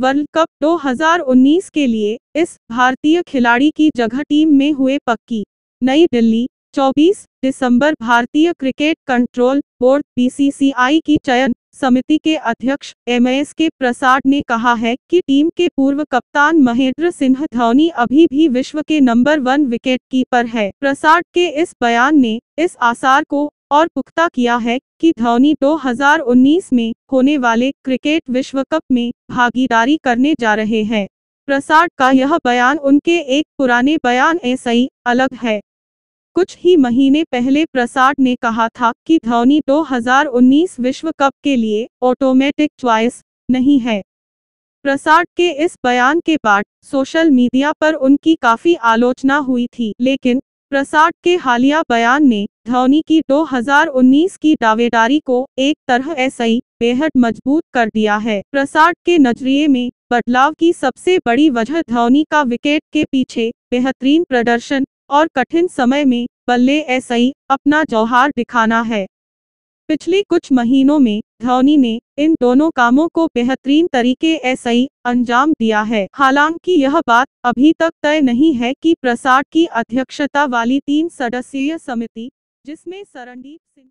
World cup 2019 के लिए इस भारतीय खिलाड़ी की जगह टीम में हुए पक्की। नई दिल्ली 24 दिसंबर, भारतीय क्रिकेट कंट्रोल बोर्ड बीसीसीआई की चयन समिति के अध्यक्ष एम एस के प्रसाद ने कहा है कि टीम के पूर्व कप्तान महेंद्र सिंह धोनी अभी भी विश्व के नंबर वन विकेट कीपर है। प्रसाद के इस बयान ने इस आसार को और पुख्ता किया है कि धोनी 2019 में होने वाले क्रिकेट विश्व कप में भागीदारी करने जा रहे हैं। प्रसाद का यह बयान उनके एक पुराने बयान ऐसा ही अलग है। कुछ ही महीने पहले प्रसाद ने कहा था कि धोनी 2019 विश्व कप के लिए ऑटोमेटिक च्वाइस नहीं है। प्रसाद के इस बयान के बाद सोशल मीडिया पर उनकी काफ़ी आलोचना हुई थी, लेकिन प्रसाद के हालिया बयान ने धोनी की 2019 की दावेदारी को एक तरह ऐसा ही बेहद मज़बूत कर दिया है। प्रसाद के नज़रिए में बदलाव की सबसे बड़ी वजह धोनी का विकेट के पीछे बेहतरीन प्रदर्शन और कठिन समय में बल्ले ऐसा ही अपना जौहार दिखाना है। पिछले कुछ महीनों में, धोनी ने, इन दोनों कामों को बेहतरीन तरीके ऐसे ही अंजाम दिया है। हालाँकि यह बात अभी तक तय नहीं है कि प्रसाद की अध्यक्षता वाली तीन सदस्यीय समिति, जिसमें सरणदीप सिंह